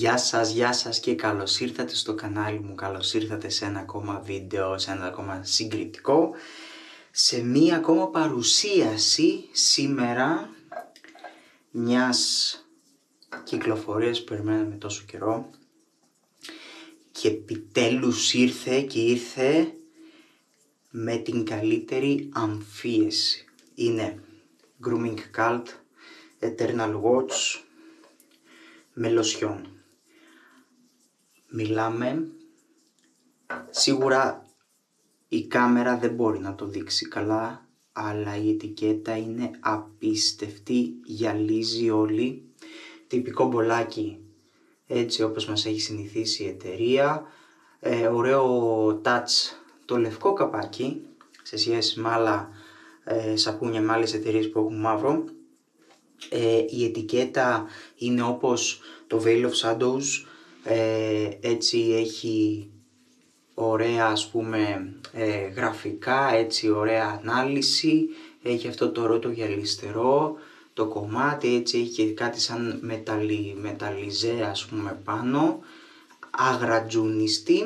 Γεια σας, γεια σας και καλώς ήρθατε στο κανάλι μου, καλώς ήρθατε σε ένα ακόμα βίντεο, σε ένα ακόμα συγκριτικό σε μία ακόμα παρουσίαση σήμερα μιας κυκλοφορίας που περιμέναμε τόσο καιρό και επιτέλους ήρθε και ήρθε με την καλύτερη αμφίεση. Είναι Grooming Cult Eternal Watch με λοσιόν. Μιλάμε, σίγουρα η κάμερα δεν μπορεί να το δείξει καλά, αλλά η ετικέτα είναι απίστευτη, γυαλίζει όλη. Τυπικό μπολάκι, έτσι όπως μας έχει συνηθίσει η εταιρεία. Ε, ωραίο touch το λευκό καπάκι, σε σχέση με άλλα ε, σαπούνια με άλλες εταιρείες που έχουν μαύρο. Ε, η ετικέτα είναι όπως το Veil of Shadows, ε, έτσι έχει ωραία ας πούμε ε, γραφικά, έτσι ωραία ανάλυση, έχει αυτό το ρότο γυαλιστερό, το κομμάτι έτσι έχει και κάτι σαν μεταλλι, μεταλλιζέ ας πούμε πάνω, αγρατζουνιστή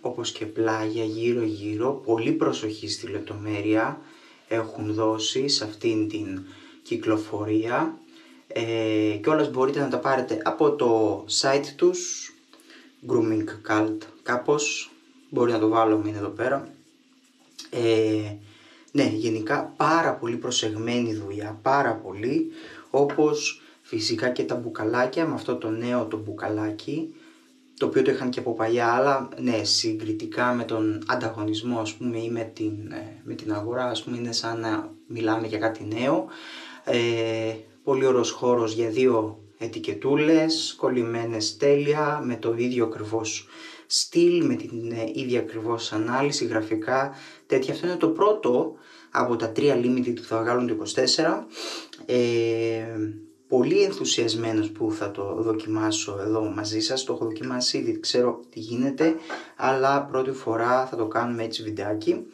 όπως και πλάγια γύρω γύρω, πολύ προσοχή στη λεπτομέρεια έχουν δώσει σε αυτήν την κυκλοφορία. Ε, και όλες μπορείτε να τα πάρετε από το site τους Grooming Cult κάπως. Μπορεί να το βάλω είναι εδώ πέρα. Ε, ναι γενικά πάρα πολύ προσεγμένη δουλειά πάρα πολύ όπως φυσικά και τα μπουκαλάκια με αυτό το νέο το μπουκαλάκι το οποίο το είχαν και από παλιά αλλά ναι συγκριτικά με τον ανταγωνισμό ας πούμε ή με την, ε, με την αγορά ας πούμε είναι σαν να μιλάμε για κάτι νέο. Ε, πολύ ωραίος χώρος για δύο ετικετούλες, κολλημένες τέλεια, με το ίδιο ακριβώς στυλ, με την ε, ίδια ακριβώς ανάλυση, γραφικά, τέτοια. Αυτό είναι το πρώτο από τα τρία limited που θα βγάλουν το 24. Ε, πολύ ενθουσιασμένος που θα το δοκιμάσω εδώ μαζί σας, το έχω δοκιμάσει ήδη, ξέρω τι γίνεται, αλλά πρώτη φορά θα το κάνουμε έτσι βιντεάκι.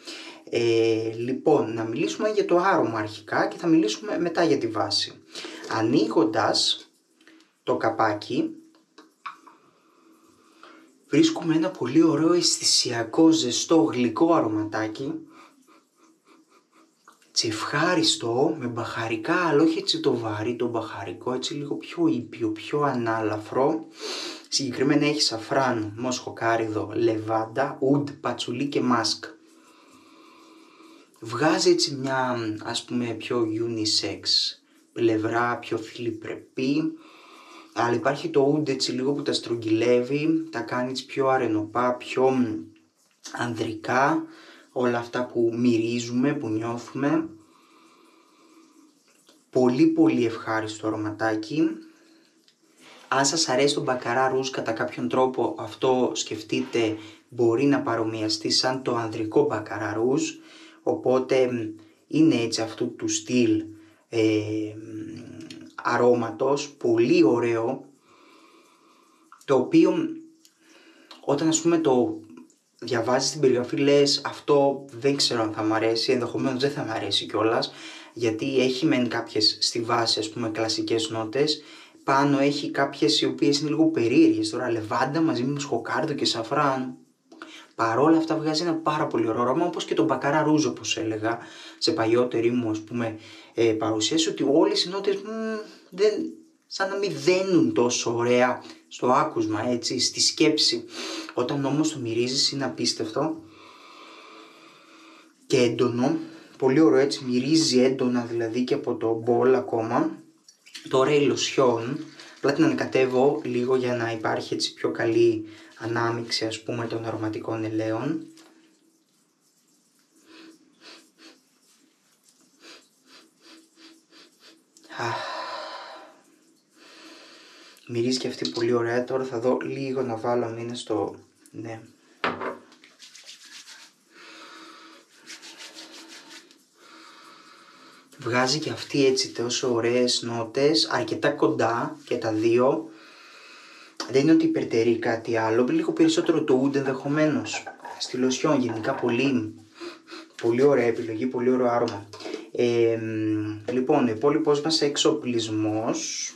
Ε, λοιπόν, να μιλήσουμε για το άρωμα αρχικά και θα μιλήσουμε μετά για τη βάση. Ανοίγοντας το καπάκι βρίσκουμε ένα πολύ ωραίο αισθησιακό, ζεστό, γλυκό αρωματάκι έτσι ευχάριστο, με μπαχαρικά, αλλά όχι έτσι το βαρύ, το μπαχαρικό, έτσι λίγο πιο ήπιο, πιο ανάλαφρο. Συγκεκριμένα έχει σαφράν, μοσχοκάριδο, λεβάντα, ουντ, πατσουλί και μάσκ βγάζει έτσι μια ας πούμε πιο unisex πλευρά, πιο φιλιπρεπή αλλά υπάρχει το ούντ έτσι λίγο που τα στρογγυλεύει, τα κάνει έτσι πιο αρενοπά, πιο ανδρικά όλα αυτά που μυρίζουμε, που νιώθουμε. Πολύ πολύ ευχάριστο αρωματάκι. Αν σας αρέσει το μπακαρά ρούζ κατά κάποιον τρόπο αυτό σκεφτείτε μπορεί να παρομοιαστεί σαν το ανδρικό μπακαρά ρούζ Οπότε είναι έτσι αυτού του στυλ ε, αρώματος, πολύ ωραίο, το οποίο όταν ας πούμε το διαβάζεις την περιγραφή λες αυτό δεν ξέρω αν θα μου αρέσει, ενδεχομένως δεν θα μου αρέσει κιόλας, γιατί έχει μεν κάποιες στη βάση ας πούμε κλασικές νότες, πάνω έχει κάποιες οι οποίες είναι λίγο περίεργες, τώρα λεβάντα μαζί με σχοκάρδο και σαφράν, παρόλα αυτά βγάζει ένα πάρα πολύ ωραίο αρώμα όπως και τον μπακάρα ρούζ όπως έλεγα σε παλιότερη μου ας πούμε ε, παρουσίαση ότι όλες οι νότες δεν, σαν να μην δένουν τόσο ωραία στο άκουσμα έτσι στη σκέψη. Όταν όμως το μυρίζεις είναι απίστευτο και έντονο. Πολύ ωραίο έτσι μυρίζει έντονα δηλαδή και από το μπολ ακόμα. Τώρα η λοσιόν απλά την ανακατεύω λίγο για να υπάρχει έτσι πιο καλή ανάμιξη ας πούμε των αρωματικών ελαίων. Μυρίζει και αυτή πολύ ωραία. Τώρα θα δω λίγο να βάλω μήνα στο... Ναι. Βγάζει και αυτή έτσι τόσο ωραίες νότες, αρκετά κοντά και τα δύο δεν είναι ότι υπερτερεί κάτι άλλο, λίγο περισσότερο το ούντ ενδεχομένως. Στη λοσιόν γενικά πολύ, πολύ ωραία επιλογή, πολύ ωραίο άρωμα. Ε, λοιπόν, ο υπόλοιπος μας εξοπλισμός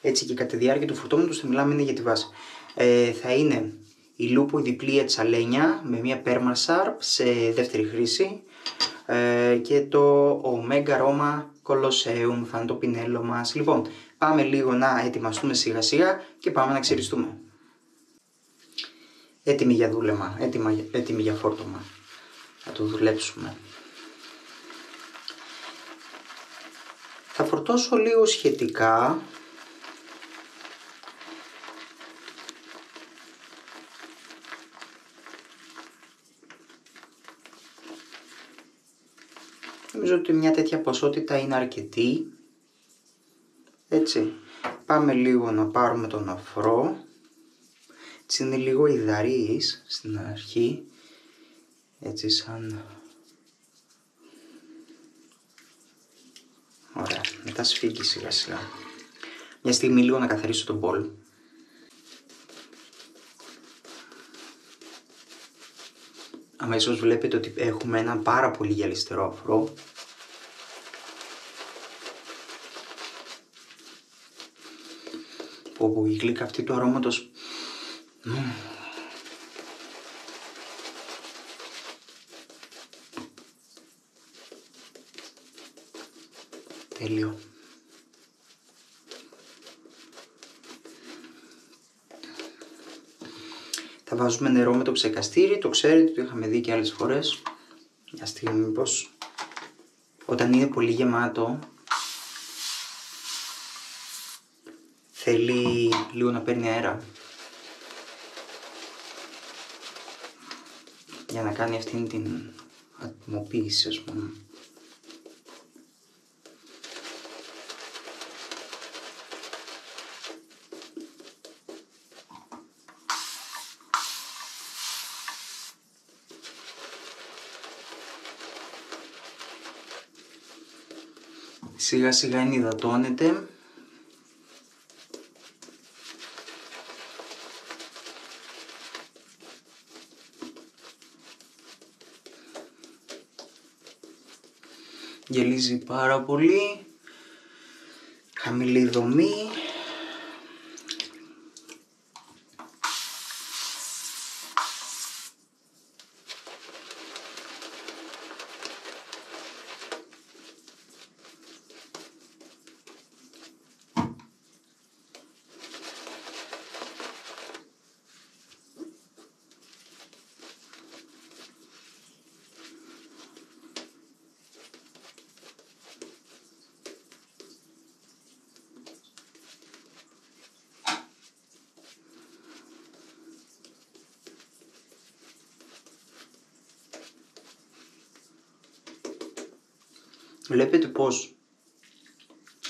έτσι και κατά τη διάρκεια του φορτώματος θα μιλάμε είναι για τη βάση. Ε, θα είναι η λούπο η διπλή ετσαλένια με μια Perma Sharp σε δεύτερη χρήση ε, και το Omega Roma Colosseum θα είναι το πινέλο μας. Λοιπόν, πάμε λίγο να ετοιμαστούμε σιγά σιγά και πάμε να ξεριστούμε. Έτοιμοι για δούλεμα, έτοιμα, έτοιμοι για φόρτωμα. Θα το δουλέψουμε. Θα φορτώσω λίγο σχετικά Νομίζω ότι μια τέτοια ποσότητα είναι αρκετή. Έτσι. Πάμε λίγο να πάρουμε τον αφρό. Έτσι είναι λίγο υδαρής στην αρχή. Έτσι σαν... Ωραία. Μετά σφίγγει σιγά σιγά. Μια στιγμή λίγο να καθαρίσω τον μπολ. Αμέσως βλέπετε ότι έχουμε ένα πάρα πολύ γυαλιστερό αφρό Όπου η γλύκα αυτή του αρώματος Τέλειο. Θα βάζουμε νερό με το ψεκαστήρι, το ξέρετε, το είχαμε δει και άλλες φορές. Μια στιγμή μήπως όταν είναι πολύ γεμάτο θέλει λίγο να παίρνει αέρα. Για να κάνει αυτήν την ατμοποίηση ας πούμε. Σιγά σιγά ενυδατώνεται Γελίζει πάρα πολύ. Χαμηλή δομή. Βλέπετε πως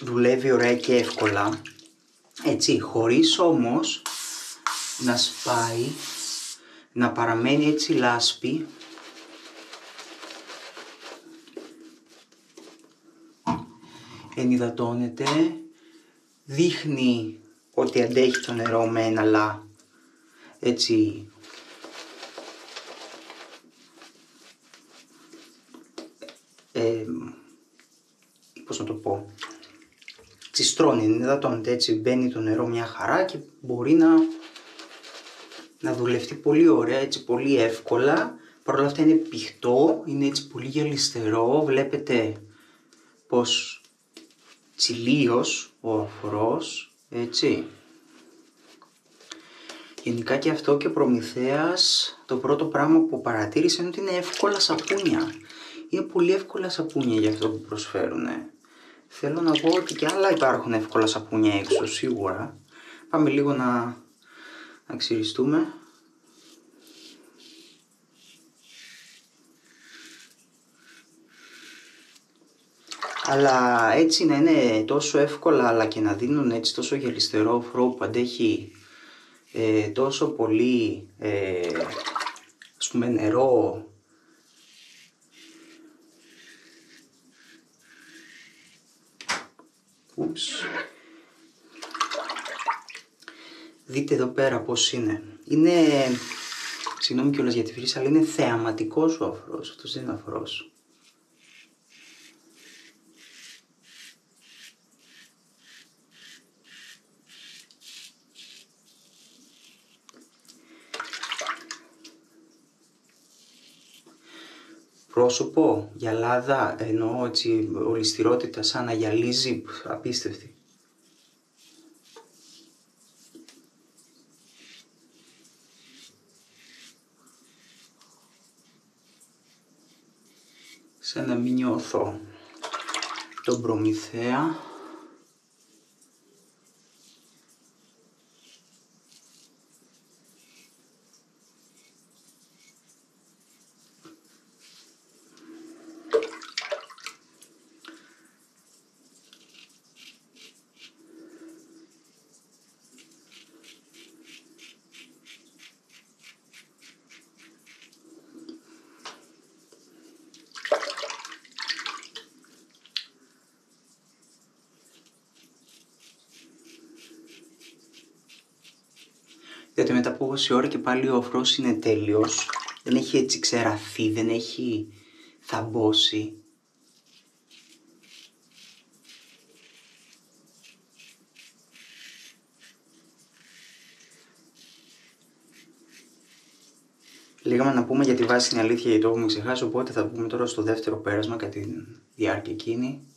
δουλεύει ωραία και εύκολα. Έτσι, χωρίς όμως να σπάει, να παραμένει έτσι λάσπη. Ενυδατώνεται, δείχνει ότι αντέχει το νερό με ένα λα έτσι ε, πώς να το πω, τσιστρώνει, υδατώνεται έτσι, μπαίνει το νερό μια χαρά και μπορεί να, να δουλευτεί πολύ ωραία, έτσι πολύ εύκολα. Παρ' όλα αυτά είναι πηχτό, είναι έτσι πολύ γυαλιστερό, βλέπετε πως τσιλίος ο αφορός, έτσι. Γενικά και αυτό και ο Προμηθέας, το πρώτο πράγμα που παρατήρησε είναι ότι είναι εύκολα σαπούνια. Είναι πολύ εύκολα σαπούνια για αυτό που προσφέρουν. Θέλω να πω ότι και άλλα υπάρχουν εύκολα σαπούνια έξω, σίγουρα. Πάμε λίγο να, να ξυριστούμε. Αλλά έτσι να είναι τόσο εύκολα αλλά και να δίνουν έτσι τόσο γελιστερό φρό που αντέχει ε, τόσο πολύ ε, ας πούμε νερό Δείτε εδώ πέρα πώς είναι. Είναι, συγγνώμη κιόλας για τη φρύση, αλλά είναι θεαματικός ο αφρός. Αυτός δεν είναι αφρός. Πρόσωπο, γυαλάδα, εννοώ έτσι ολιστηρότητα σαν να γυαλίζει, απίστευτη. Σαν να μην νιώθω τον Προμηθέα Γιατί μετά από όση ώρα και πάλι ο αφρός είναι τέλειος. Δεν έχει έτσι ξεραθεί, δεν έχει θαμπώσει. Λίγαμε να πούμε για τη βάση είναι αλήθεια γιατί το έχουμε ξεχάσει, οπότε θα πούμε τώρα στο δεύτερο πέρασμα κατά τη διάρκεια εκείνη.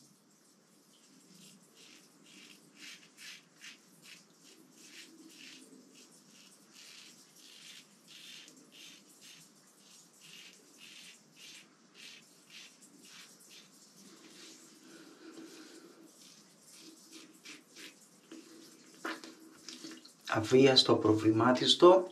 Αβίαστο, προβλημάτιστο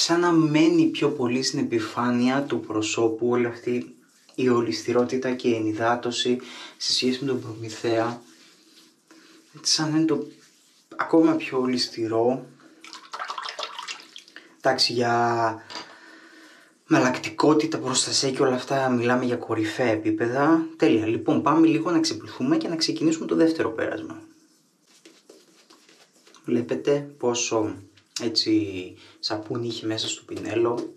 σαν να μένει πιο πολύ στην επιφάνεια του προσώπου όλη αυτή η ολιστηρότητα και η ενυδάτωση σε σχέση με τον Προμηθέα. Σαν να είναι το ακόμα πιο ολιστηρό εντάξει για μαλακτικότητα, προστασία και όλα αυτά μιλάμε για κορυφαία επίπεδα. Τέλεια, λοιπόν πάμε λίγο να ξεπληθούμε και να ξεκινήσουμε το δεύτερο πέρασμα Βλέπετε πόσο έτσι σαπούνι είχε μέσα στο πινέλο.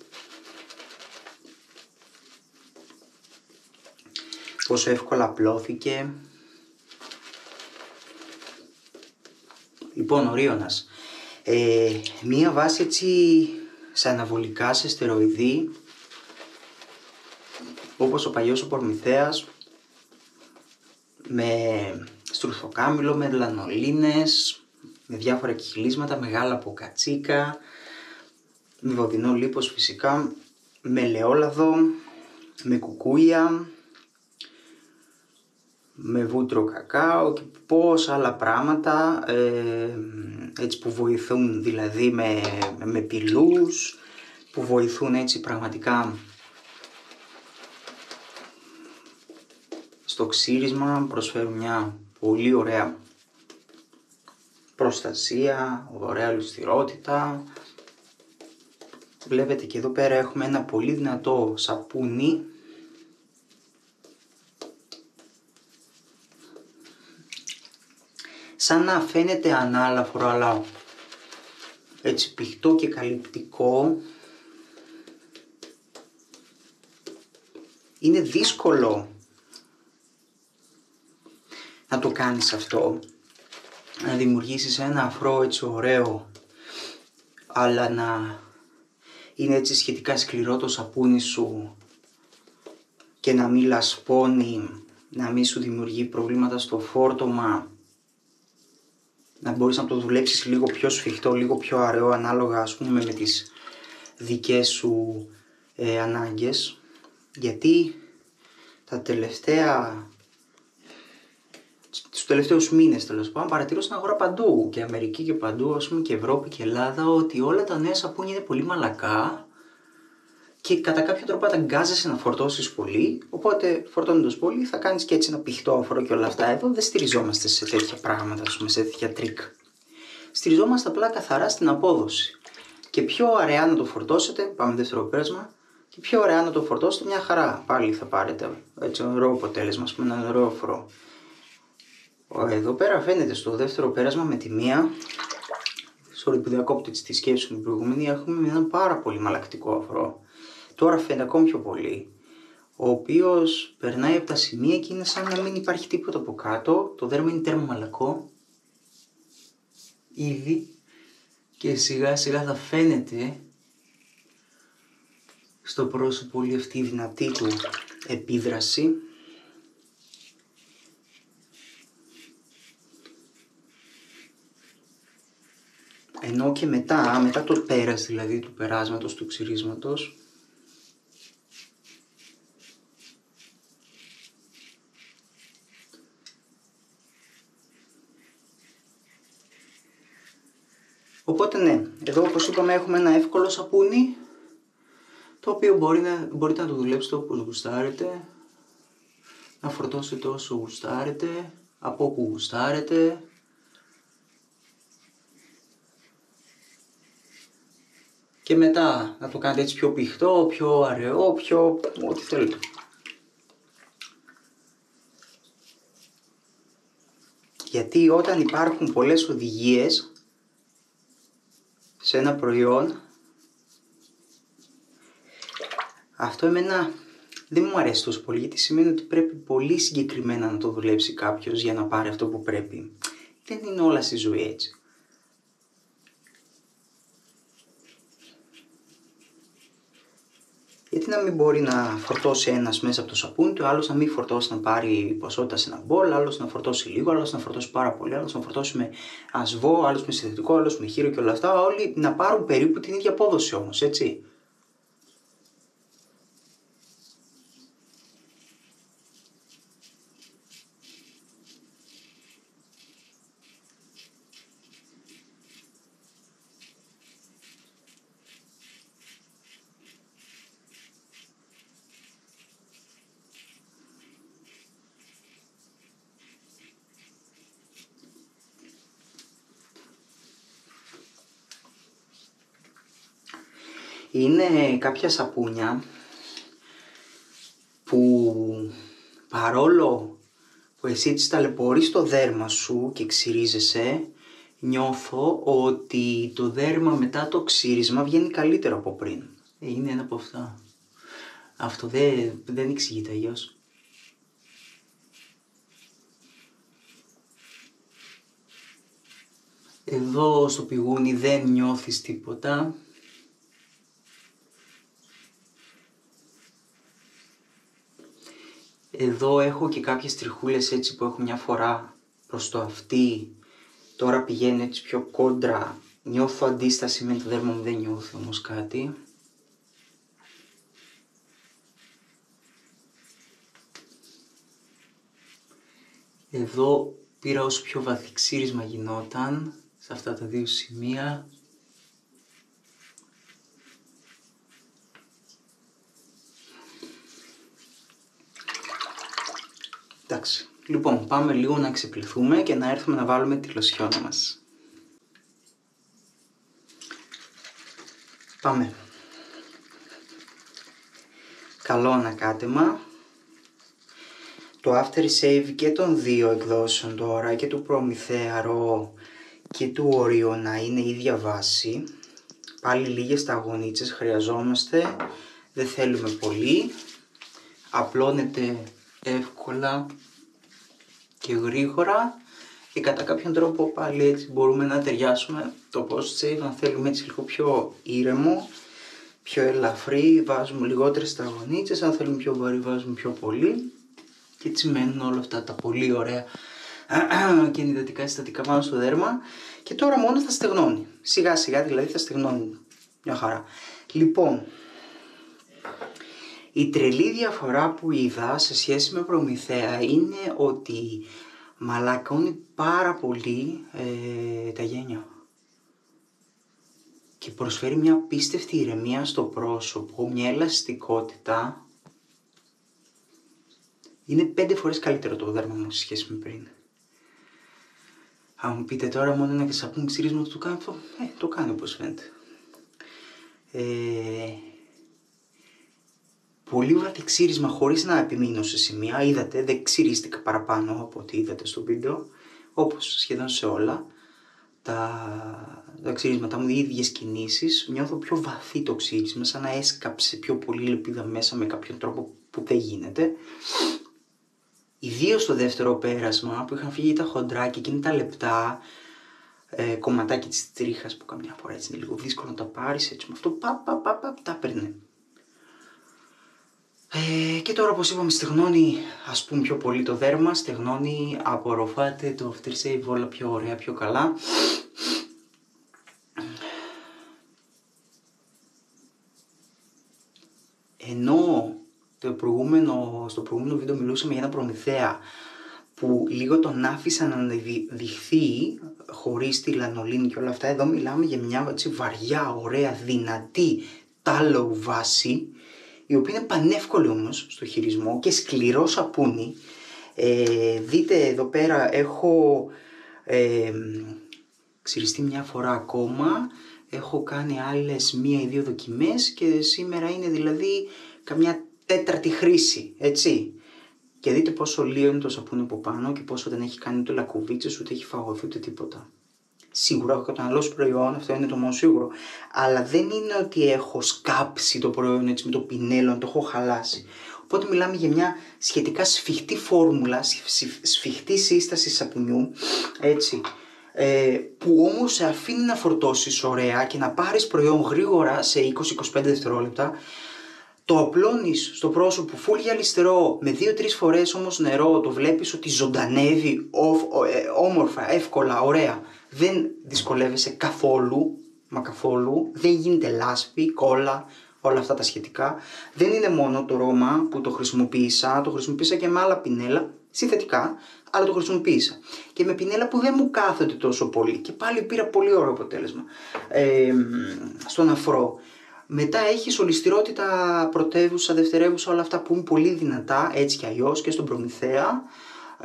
Πόσο εύκολα απλώθηκε. Λοιπόν, ορίωνας. Ε, μία βάση έτσι σε αναβολικά, σε στεροειδή, όπως ο παλιός ο Πορμηθέας, με στρουθοκάμιλο, με λανολίνες, με διάφορα κυχλίσματα, μεγάλα από κατσίκα, με βοδινό λίπος φυσικά, με ελαιόλαδο, με κουκούια, με βούτρο κακάο και πόσα άλλα πράγματα ε, έτσι που βοηθούν δηλαδή με, με πυλούς που βοηθούν έτσι πραγματικά στο ξύρισμα προσφέρουν μια πολύ ωραία προστασία, ωραία λουστηρότητα. Βλέπετε και εδώ πέρα έχουμε ένα πολύ δυνατό σαπούνι. Σαν να φαίνεται ανάλαφρο αλλά έτσι πηχτό και καλυπτικό. Είναι δύσκολο να το κάνεις αυτό να δημιουργήσεις ένα αφρό έτσι ωραίο αλλά να είναι έτσι σχετικά σκληρό το σαπούνι σου και να μην λασπώνει, να μην σου δημιουργεί προβλήματα στο φόρτωμα να μπορείς να το δουλέψεις λίγο πιο σφιχτό, λίγο πιο αραιό ανάλογα ας πούμε με τις δικές σου ε, ανάγκες. Γιατί τα τελευταία τους τελευταίους μήνες τέλος πάντων, παρατηρώ στην αγορά παντού και Αμερική και παντού, ας πούμε και Ευρώπη και Ελλάδα, ότι όλα τα νέα σαπούνια είναι πολύ μαλακά και κατά κάποιο τρόπο αναγκάζεσαι να φορτώσεις πολύ. Οπότε, φορτώνοντας πολύ, θα κάνεις και έτσι ένα πηχτό αφρό και όλα αυτά. Εδώ δεν στηριζόμαστε σε τέτοια πράγματα, ας πούμε, σε τέτοια τρικ. Στηριζόμαστε απλά καθαρά στην απόδοση. Και πιο αραιά να το φορτώσετε, πάμε δεύτερο πέρασμα, και πιο ωραία να το φορτώσετε, μια χαρά πάλι θα πάρετε έτσι ωραίο αποτέλεσμα, ας πούμε, ένα ωραίο αφορό. Εδώ πέρα φαίνεται στο δεύτερο πέρασμα με τη μία Sorry που διακόπτω τη σκέψη μου την προηγούμενη Έχουμε ένα πάρα πολύ μαλακτικό αφρό Τώρα φαίνεται ακόμη πιο πολύ ο οποίος περνάει από τα σημεία και είναι σαν να μην υπάρχει τίποτα από κάτω. Το δέρμα είναι τέρμα μαλακό. Ήδη. Και σιγά σιγά θα φαίνεται στο πρόσωπο όλη αυτή η δυνατή του επίδραση. Ενώ και μετά, μετά το πέρας δηλαδή του περάσματος του ξυρίσματος, Οπότε ναι, εδώ όπως είπαμε έχουμε ένα εύκολο σαπούνι το οποίο μπορεί να, μπορείτε να το δουλέψετε όπως γουστάρετε, να φορτώσετε όσο γουστάρετε, από όπου γουστάρετε. Και μετά να το κάνετε έτσι πιο πηχτό, πιο αραιό, πιο ό,τι θέλετε. Γιατί όταν υπάρχουν πολλές οδηγίες σε ένα προϊόν αυτό εμένα δεν μου αρέσει τόσο πολύ γιατί σημαίνει ότι πρέπει πολύ συγκεκριμένα να το δουλέψει κάποιος για να πάρει αυτό που πρέπει. Δεν είναι όλα στη ζωή έτσι. Γιατί να μην μπορεί να φορτώσει ένας μέσα από το σαπούνι του, άλλος να μην φορτώσει να πάρει ποσότητα σε ένα μπολ, άλλος να φορτώσει λίγο, άλλος να φορτώσει πάρα πολύ, άλλος να φορτώσει με ασβό, άλλος με συνθετικό, άλλος με χείρο και όλα αυτά. Όλοι να πάρουν περίπου την ίδια απόδοση όμως, έτσι. είναι κάποια σαπούνια που παρόλο που εσύ τις ταλαιπωρείς το δέρμα σου και ξυρίζεσαι, νιώθω ότι το δέρμα μετά το ξύρισμα βγαίνει καλύτερο από πριν. Ε, είναι ένα από αυτά. Αυτό δεν, δεν εξηγείται αλλιώς. Εδώ στο πηγούνι δεν νιώθεις τίποτα. Εδώ έχω και κάποιες τριχούλες έτσι που έχω μια φορά προς το αυτί. Τώρα πηγαίνει έτσι πιο κόντρα. Νιώθω αντίσταση με το δέρμα μου, δεν νιώθω όμως κάτι. Εδώ πήρα όσο πιο βαθύ ξύρισμα γινόταν σε αυτά τα δύο σημεία Εντάξει. Λοιπόν, πάμε λίγο να ξεπληθούμε και να έρθουμε να βάλουμε τη λοσιόνα μας. Πάμε. Καλό ανακάτεμα. Το After Save και των δύο εκδόσεων τώρα και του Προμηθέα και του Οριόνα είναι ίδια βάση. Πάλι λίγες σταγονίτσες χρειαζόμαστε. Δεν θέλουμε πολύ. Απλώνεται εύκολα και γρήγορα και κατά κάποιον τρόπο πάλι έτσι μπορούμε να ταιριάσουμε το post save αν θέλουμε έτσι λίγο πιο ήρεμο πιο ελαφρύ βάζουμε λιγότερες σταγονίτσες αν θέλουμε πιο βαρύ βάζουμε πιο πολύ. Και έτσι μένουν όλα αυτά τα πολύ ωραία και ενυδατικά συστατικά πάνω στο δέρμα. Και τώρα μόνο θα στεγνώνει. Σιγά σιγά δηλαδή θα στεγνώνει. Μια χαρά. Λοιπόν η τρελή διαφορά που είδα σε σχέση με Προμηθέα είναι ότι μαλακώνει πάρα πολύ ε, τα γένια και προσφέρει μια πίστευτη ηρεμία στο πρόσωπο, μια ελαστικότητα. Είναι πέντε φορές καλύτερο το δέρμα μου σε σχέση με πριν. Αν μου πείτε τώρα μόνο ένα και σαπούν ξύρισμα το κάνει αυτό, ε, το κάνει όπως φαίνεται. Ε, πολύ βαθύ ξύρισμα χωρίς να επιμείνω σε σημεία. Είδατε, δεν ξυρίστηκα παραπάνω από ό,τι είδατε στο βίντεο, όπως σχεδόν σε όλα. Τα, τα ξύρισματά μου, οι ίδιες κινήσεις, νιώθω πιο βαθύ το ξύρισμα, σαν να έσκαψε πιο πολύ λεπίδα μέσα με κάποιον τρόπο που δεν γίνεται. Ιδίως στο δεύτερο πέρασμα που είχαν φύγει τα χοντρά και εκείνη τα λεπτά ε, κομματάκια της τρίχας που καμιά φορά έτσι είναι λίγο δύσκολο να τα πάρεις έτσι με αυτό πα πα πα πα τα παίρνει Ε, και τώρα όπως είπαμε στεγνώνει ας πούμε πιο πολύ το δέρμα, στεγνώνει, απορροφάτε το after shave όλα πιο ωραία, πιο καλά. Ενώ το προηγούμενο, στο προηγούμενο βίντεο μιλούσαμε για ένα προμηθέα που λίγο τον άφησαν να αναδειχθεί χωρίς τη λανολίνη και όλα αυτά. Εδώ μιλάμε για μια έτσι, βαριά, ωραία, δυνατή tallow βάση η οποία είναι πανεύκολη όμως στο χειρισμό και σκληρό σαπούνι. Ε, δείτε εδώ πέρα έχω ε, ξυριστεί μια φορά ακόμα, έχω κάνει άλλες μία ή δύο δοκιμές και σήμερα είναι δηλαδή καμιά τέταρτη χρήση, έτσι. Και δείτε πόσο λίγο είναι το σαπούνι από πάνω και πόσο δεν έχει κάνει ούτε λακκουβίτσες, ούτε έχει φαγωθεί ούτε τίποτα. Σίγουρα έχω καταναλώσει προϊόν, αυτό είναι το μόνο σίγουρο. Αλλά δεν είναι ότι έχω σκάψει το προϊόν έτσι με το πινέλο, το έχω χαλάσει. Οπότε μιλάμε για μια σχετικά σφιχτή φόρμουλα, σφιχτή σύσταση σαπουνιού, έτσι, ε, που όμως σε αφήνει να φορτώσεις ωραία και να πάρεις προϊόν γρήγορα σε 20-25 δευτερόλεπτα το απλώνεις στο πρόσωπο φουλ γυαλιστερό με 2-3 φορές όμως νερό το βλέπεις ότι ζωντανεύει ε, όμορφα, εύκολα, ωραία δεν δυσκολεύεσαι καθόλου μα καθόλου, δεν γίνεται λάσπη, κόλλα, όλα αυτά τα σχετικά. Δεν είναι μόνο το ρώμα που το χρησιμοποίησα, το χρησιμοποίησα και με άλλα πινέλα, συνθετικά, αλλά το χρησιμοποίησα. Και με πινέλα που δεν μου κάθονται τόσο πολύ. Και πάλι πήρα πολύ ωραίο αποτέλεσμα ε, στον αφρό. Μετά έχεις ολιστηρότητα πρωτεύουσα, δευτερεύουσα, όλα αυτά που είναι πολύ δυνατά, έτσι κι αλλιώς και στον προμηθέα.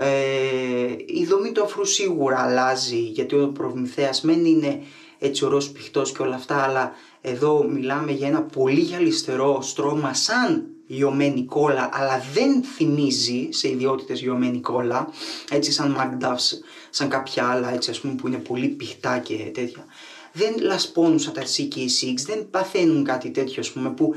Ε, η δομή του αφρού σίγουρα αλλάζει γιατί ο προμηθέας μεν είναι έτσι ωραίος πηχτός και όλα αυτά αλλά εδώ μιλάμε για ένα πολύ γυαλιστερό στρώμα σαν λιωμένη κόλλα αλλά δεν θυμίζει σε ιδιότητες λιωμένη κόλλα έτσι σαν Magduffs, σαν κάποια άλλα έτσι ας πούμε που είναι πολύ πηχτά και τέτοια. Δεν λασπώνουν σαν τα CK6, δεν παθαίνουν κάτι τέτοιο ας πούμε που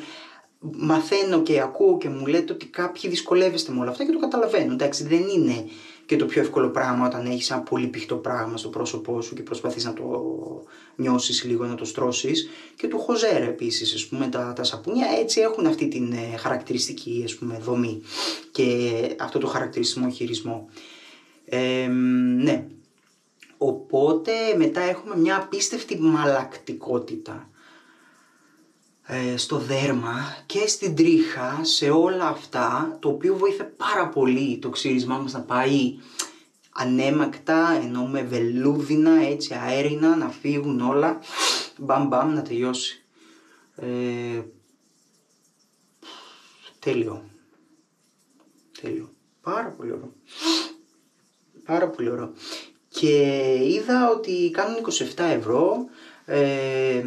μαθαίνω και ακούω και μου λέτε ότι κάποιοι δυσκολεύεστε με όλα αυτά και το καταλαβαίνω. Εντάξει, δεν είναι και το πιο εύκολο πράγμα όταν έχεις ένα πολύ πηχτό πράγμα στο πρόσωπό σου και προσπαθείς να το νιώσεις λίγο, να το στρώσεις. Και του χοζέρ επίσης, ας πούμε, τα, τα σαπούνια έτσι έχουν αυτή την ε, χαρακτηριστική ας πούμε, δομή και αυτό το χαρακτηριστικό χειρισμό. Ε, ναι. Οπότε μετά έχουμε μια απίστευτη μαλακτικότητα ε, στο δέρμα και στην τρίχα, σε όλα αυτά, το οποίο βοήθησε πάρα πολύ το ξύρισμά μας να πάει ανέμακτα, ενώ με βελούδινα, έτσι αέρινα, να φύγουν όλα, μπαμ μπαμ να τελειώσει. Ε, τέλειο. Τέλειο. Πάρα πολύ ωραίο. Πάρα πολύ ωραίο. Και είδα ότι κάνουν 27 ευρώ. Ε,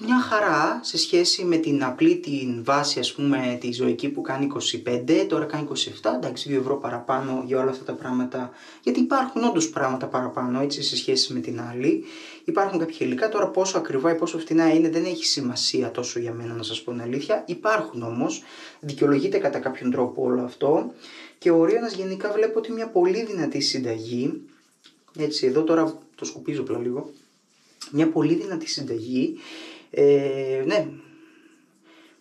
μια χαρά σε σχέση με την απλή την βάση ας πούμε τη ζωική που κάνει 25, τώρα κάνει 27, εντάξει 2 ευρώ παραπάνω για όλα αυτά τα πράγματα, γιατί υπάρχουν όντως πράγματα παραπάνω έτσι σε σχέση με την άλλη. Υπάρχουν κάποια υλικά, τώρα πόσο ακριβά ή πόσο φτηνά είναι δεν έχει σημασία τόσο για μένα να σας πω την αλήθεια. Υπάρχουν όμως, δικαιολογείται κατά κάποιον τρόπο όλο αυτό και ο Ρίωνας γενικά βλέπω ότι μια πολύ δυνατή συνταγή, έτσι εδώ τώρα το σκουπίζω απλά λίγο, μια πολύ δυνατή συνταγή ε, ναι,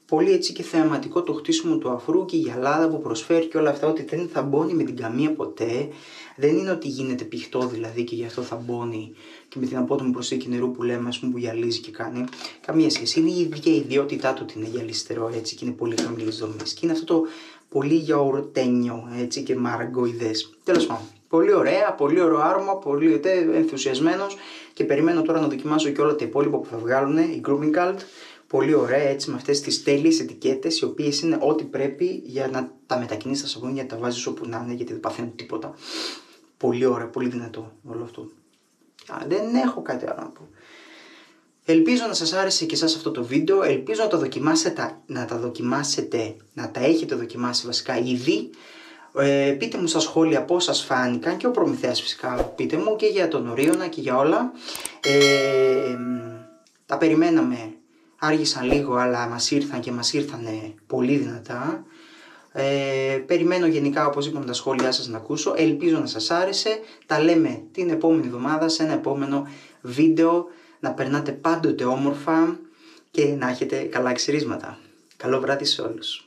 πολύ έτσι και θεαματικό το χτίσιμο του αφρού και η γυαλάδα που προσφέρει και όλα αυτά ότι δεν θα μπώνει με την καμία ποτέ. Δεν είναι ότι γίνεται πηχτό δηλαδή και γι' αυτό θα μπώνει και με την απότομη προσθήκη νερού που λέμε ας πούμε που γυαλίζει και κάνει. Καμία σχέση. Είναι η ίδια η ιδιότητά του ότι είναι γυαλιστερό έτσι και είναι πολύ χαμηλής δομής. Και είναι αυτό το πολύ γιαουρτένιο έτσι και μαραγκοειδές. Τέλος πάντων. Πολύ ωραία, πολύ ωραίο άρωμα, πολύ ενθουσιασμένος και περιμένω τώρα να δοκιμάσω και όλα τα υπόλοιπα που θα βγάλουν η Grooming Cult. Πολύ ωραία έτσι με αυτές τις τέλειες ετικέτες οι οποίες είναι ό,τι πρέπει για να τα μετακινήσεις στα σαπούνια, να τα βάζεις όπου να είναι γιατί δεν παθαίνουν τίποτα. Πολύ ωραία, πολύ δυνατό όλο αυτό. Α, δεν έχω κάτι άλλο να πω. Ελπίζω να σας άρεσε και εσάς αυτό το βίντεο, ελπίζω να τα δοκιμάσετε, να τα δοκιμάσετε, να τα έχετε δοκιμάσει βασικά ήδη. Ε, πείτε μου στα σχόλια πώς σας φάνηκαν και ο Προμηθέας φυσικά πείτε μου και για τον Ορίωνα και για όλα. Ε, τα περιμέναμε, άργησαν λίγο αλλά μας ήρθαν και μας ήρθαν πολύ δυνατά. Ε, περιμένω γενικά όπως είπαμε τα σχόλιά σας να ακούσω, ελπίζω να σας άρεσε. Τα λέμε την επόμενη εβδομάδα σε ένα επόμενο βίντεο. Να περνάτε πάντοτε όμορφα και να έχετε καλά εξηρίσματα. Καλό βράδυ σε όλους.